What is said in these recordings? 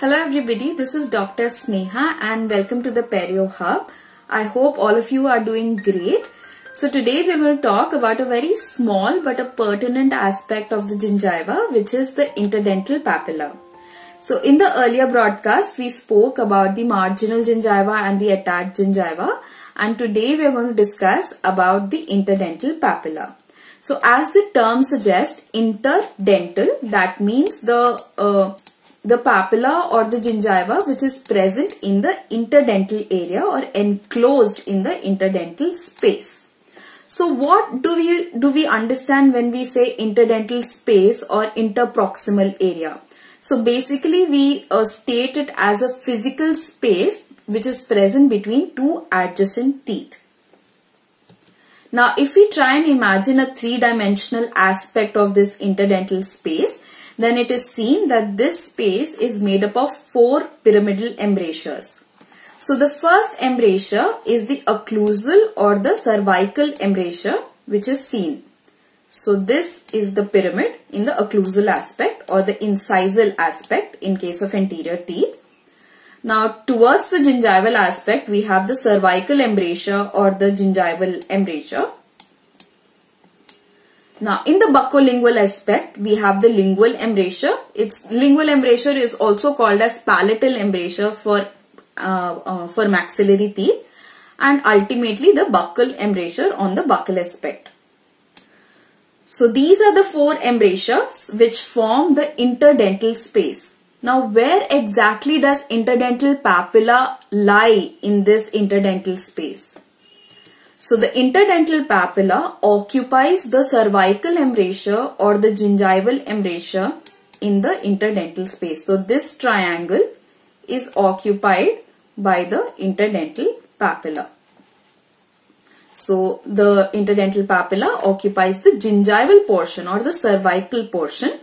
Hello everybody, this is Dr. Sneha and welcome to the Perio Hub. I hope all of you are doing great. So today we are going to talk about a very small but a pertinent aspect of the gingiva which is the interdental papilla. So in the earlier broadcast we spoke about the marginal gingiva and the attached gingiva and today we are going to discuss about the interdental papilla. So as the term suggests interdental that means the uh, the papilla or the gingiva which is present in the interdental area or enclosed in the interdental space. So what do we do we understand when we say interdental space or interproximal area? So basically we uh, state it as a physical space which is present between two adjacent teeth. Now if we try and imagine a three-dimensional aspect of this interdental space, then it is seen that this space is made up of four pyramidal embrasures. So the first embrasure is the occlusal or the cervical embrasure which is seen. So this is the pyramid in the occlusal aspect or the incisal aspect in case of anterior teeth. Now towards the gingival aspect we have the cervical embrasure or the gingival embrasure. Now in the buccolingual aspect we have the lingual embrasure. Its lingual embrasure is also called as palatal embrasure for uh, uh, for maxillary teeth and ultimately the buccal embrasure on the buccal aspect. So these are the four embrasures which form the interdental space. Now where exactly does interdental papilla lie in this interdental space? So the interdental papilla occupies the cervical embrasure or the gingival embrasure in the interdental space. So this triangle is occupied by the interdental papilla. So the interdental papilla occupies the gingival portion or the cervical portion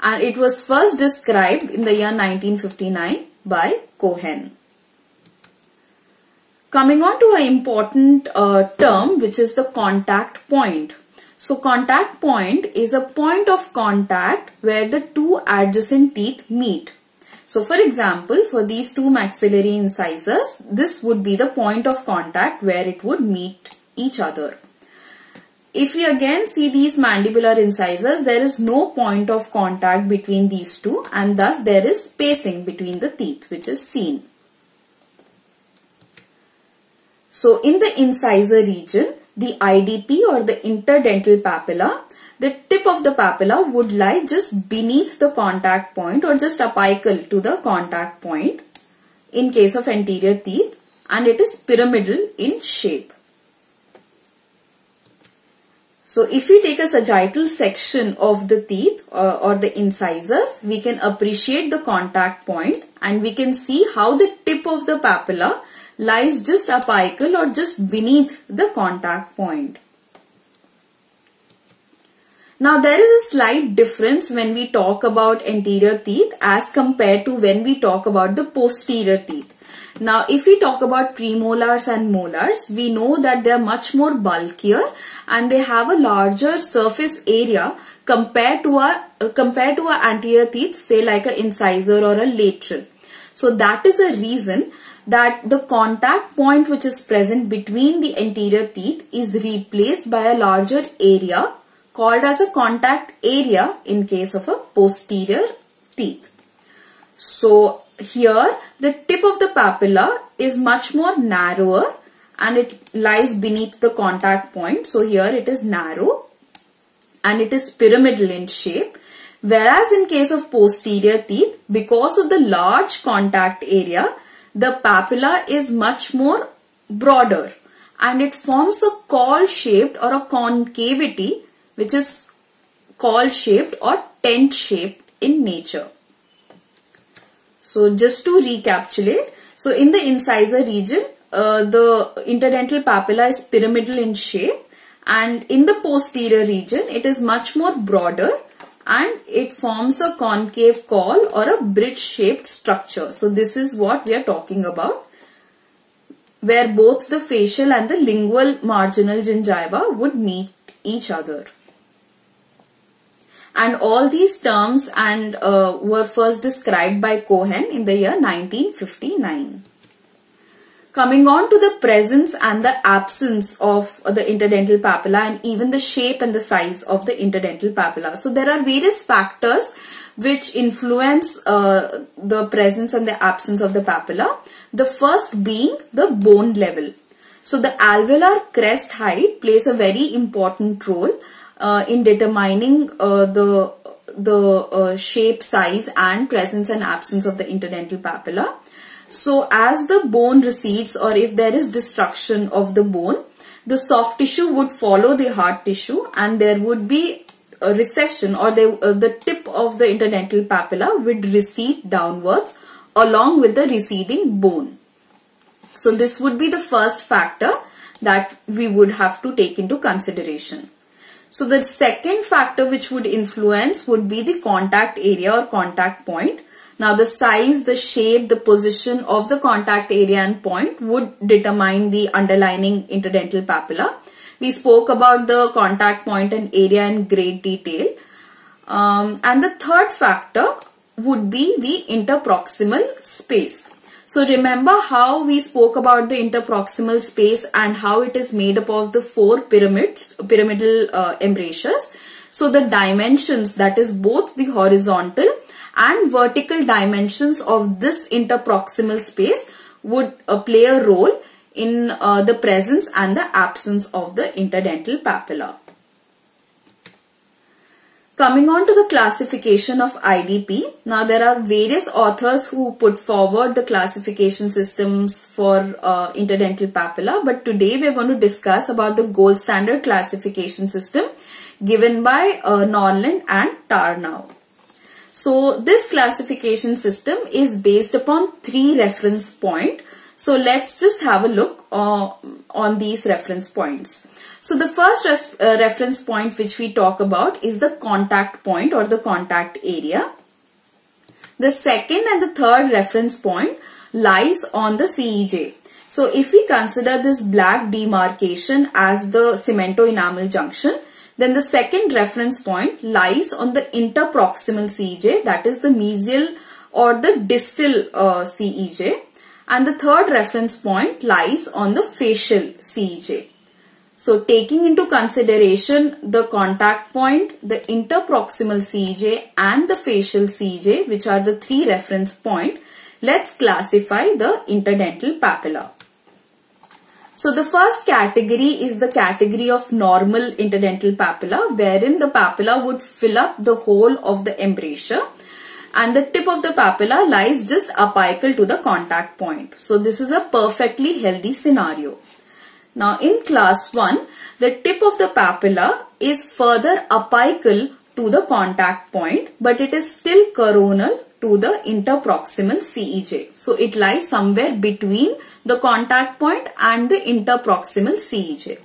and it was first described in the year 1959 by Cohen. Coming on to an important uh, term which is the contact point. So contact point is a point of contact where the two adjacent teeth meet. So for example, for these two maxillary incisors, this would be the point of contact where it would meet each other. If we again see these mandibular incisors, there is no point of contact between these two and thus there is spacing between the teeth which is seen. So in the incisor region, the IDP or the interdental papilla, the tip of the papilla would lie just beneath the contact point or just apical to the contact point in case of anterior teeth and it is pyramidal in shape. So if we take a sagittal section of the teeth uh, or the incisors, we can appreciate the contact point and we can see how the tip of the papilla lies just apical or just beneath the contact point. Now there is a slight difference when we talk about anterior teeth as compared to when we talk about the posterior teeth. Now if we talk about premolars and molars, we know that they are much more bulkier and they have a larger surface area compared to our compared to our anterior teeth say like an incisor or a lateral. So that is a reason that the contact point which is present between the anterior teeth is replaced by a larger area called as a contact area in case of a posterior teeth. So here the tip of the papilla is much more narrower and it lies beneath the contact point. So here it is narrow and it is pyramidal in shape. Whereas in case of posterior teeth, because of the large contact area, the papilla is much more broader and it forms a col shaped or a concavity which is col shaped or tent shaped in nature. So just to recapitulate, so in the incisor region, uh, the interdental papilla is pyramidal in shape and in the posterior region, it is much more broader and it forms a concave col or a bridge shaped structure. So this is what we are talking about where both the facial and the lingual marginal gingiva would meet each other. And all these terms and uh, were first described by Cohen in the year 1959. Coming on to the presence and the absence of the interdental papilla and even the shape and the size of the interdental papilla. So there are various factors which influence uh, the presence and the absence of the papilla. The first being the bone level. So the alveolar crest height plays a very important role uh, in determining uh, the the uh, shape, size and presence and absence of the interdental papilla. So as the bone recedes or if there is destruction of the bone, the soft tissue would follow the hard tissue and there would be a recession or the, uh, the tip of the interdental papilla would recede downwards along with the receding bone. So this would be the first factor that we would have to take into consideration. So the second factor which would influence would be the contact area or contact point. Now the size, the shape, the position of the contact area and point would determine the underlying interdental papilla. We spoke about the contact point and area in great detail. Um, and the third factor would be the interproximal space. So remember how we spoke about the interproximal space and how it is made up of the four pyramids, pyramidal uh, embrasures. So the dimensions that is both the horizontal and vertical dimensions of this interproximal space would uh, play a role in uh, the presence and the absence of the interdental papilla. Coming on to the classification of IDP. Now there are various authors who put forward the classification systems for uh, interdental papilla but today we are going to discuss about the gold standard classification system given by uh, Nordland and Tarnow. So this classification system is based upon three reference point. So let's just have a look uh, on these reference points. So the first uh, reference point which we talk about is the contact point or the contact area. The second and the third reference point lies on the CEJ. So if we consider this black demarcation as the cemento-enamel junction, then the second reference point lies on the interproximal CEJ that is the mesial or the distal uh, CEJ and the third reference point lies on the facial CEJ. So taking into consideration the contact point, the interproximal CEJ and the facial CEJ which are the three reference point, let's classify the interdental papilla. So the first category is the category of normal interdental papilla wherein the papilla would fill up the whole of the embrasure and the tip of the papilla lies just apical to the contact point. So this is a perfectly healthy scenario. Now in class 1, the tip of the papilla is further apical to the contact point but it is still coronal to the interproximal CEJ. So it lies somewhere between the contact point and the interproximal CEJ.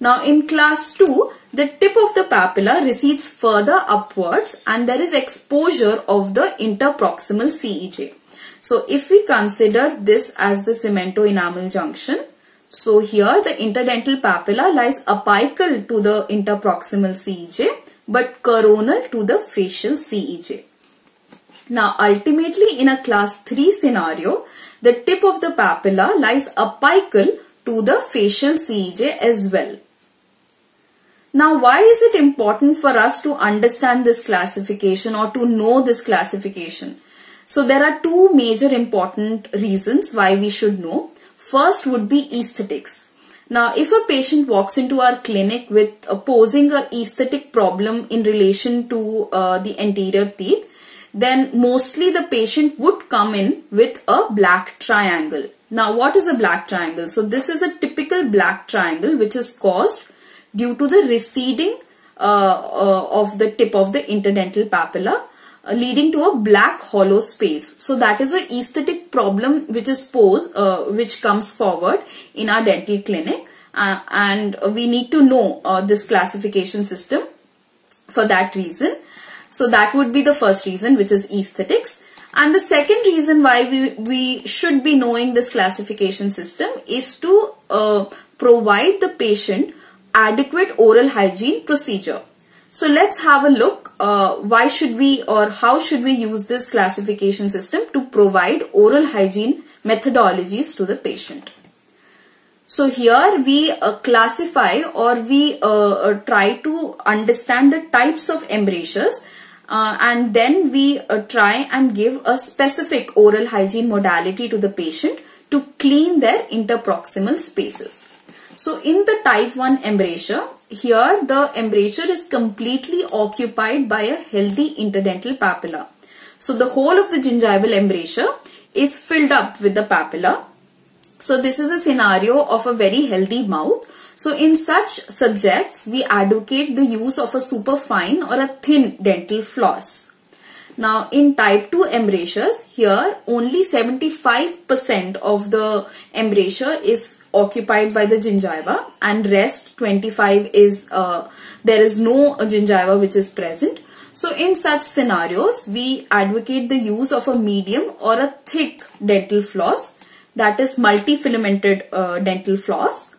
Now in class 2, the tip of the papilla recedes further upwards and there is exposure of the interproximal CEJ. So if we consider this as the cemento enamel junction, so here the interdental papilla lies apical to the interproximal CEJ but coronal to the facial CEJ. Now ultimately in a class 3 scenario, the tip of the papilla lies apical to the facial CEJ as well. Now why is it important for us to understand this classification or to know this classification? So there are two major important reasons why we should know. First would be aesthetics. Now, if a patient walks into our clinic with uh, posing a aesthetic problem in relation to uh, the anterior teeth, then mostly the patient would come in with a black triangle. Now what is a black triangle? So this is a typical black triangle which is caused due to the receding uh, uh, of the tip of the interdental papilla uh, leading to a black hollow space. So that is a aesthetic problem which is posed, uh, which comes forward in our dental clinic uh, and we need to know uh, this classification system for that reason. So that would be the first reason which is aesthetics. And the second reason why we, we should be knowing this classification system is to uh, provide the patient adequate oral hygiene procedure. So let's have a look uh, why should we or how should we use this classification system to provide oral hygiene methodologies to the patient. So here we uh, classify or we uh, uh try to understand the types of embrasures uh, and then we uh, try and give a specific oral hygiene modality to the patient to clean their interproximal spaces. So in the type 1 embrasure, here the embrasure is completely occupied by a healthy interdental papilla. So the whole of the gingival embrasure is filled up with the papilla. So this is a scenario of a very healthy mouth. So in such subjects, we advocate the use of a superfine or a thin dental floss. Now in type 2 embrasures, here only 75% of the embrasure is occupied by the gingiva and rest 25 is uh, there is no gingiva which is present. So in such scenarios we advocate the use of a medium or a thick dental floss that is multifilamented uh, dental floss.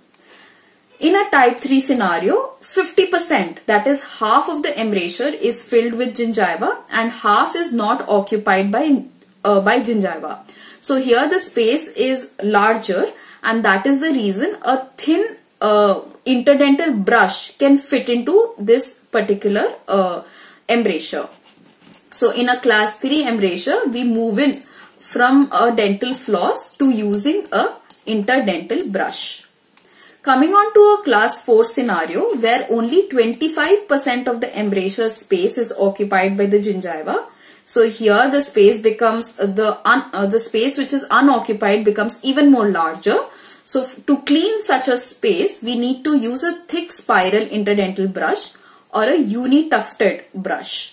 In a type 3 scenario 50% that is half of the embrasure is filled with gingiva and half is not occupied by uh, by gingiva. So here the space is larger and that is the reason a thin uh, interdental brush can fit into this particular uh, embrasure. So in a class 3 embrasure, we move in from a dental floss to using a interdental brush. Coming on to a class 4 scenario where only 25% of the embrasure space is occupied by the gingiva so here the space becomes uh, the uh, the space which is unoccupied becomes even more larger. So to clean such a space, we need to use a thick spiral interdental brush or a uni-tufted brush.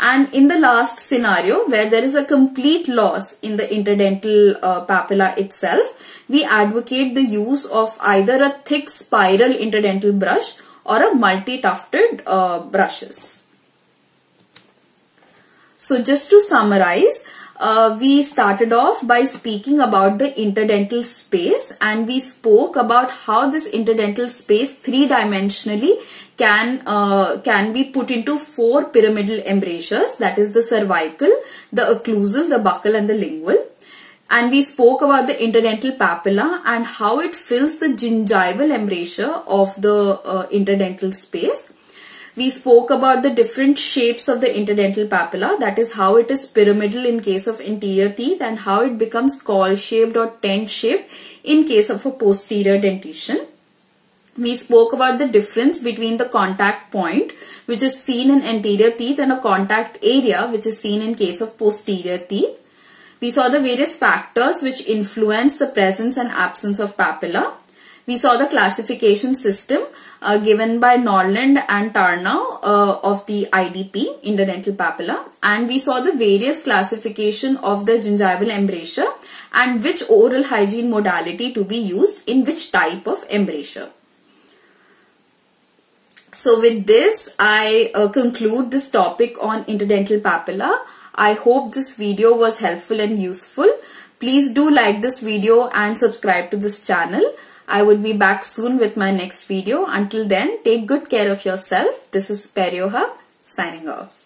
And in the last scenario where there is a complete loss in the interdental uh, papilla itself, we advocate the use of either a thick spiral interdental brush or a multi-tufted uh, brushes. So just to summarize, uh, we started off by speaking about the interdental space and we spoke about how this interdental space three-dimensionally can uh, can be put into four pyramidal embrasures that is the cervical, the occlusal, the buccal and the lingual. And we spoke about the interdental papilla and how it fills the gingival embrasure of the uh, interdental space. We spoke about the different shapes of the interdental papilla, that is how it is pyramidal in case of anterior teeth and how it becomes col-shaped or tent shaped in case of a posterior dentition. We spoke about the difference between the contact point which is seen in anterior teeth and a contact area which is seen in case of posterior teeth. We saw the various factors which influence the presence and absence of papilla. We saw the classification system uh, given by Nordland and Tarnow uh, of the IDP, interdental papilla. And we saw the various classification of the gingival embrasure and which oral hygiene modality to be used in which type of embrasure. So with this, I uh, conclude this topic on interdental papilla. I hope this video was helpful and useful. Please do like this video and subscribe to this channel. I will be back soon with my next video. Until then, take good care of yourself. This is Perio Hub signing off.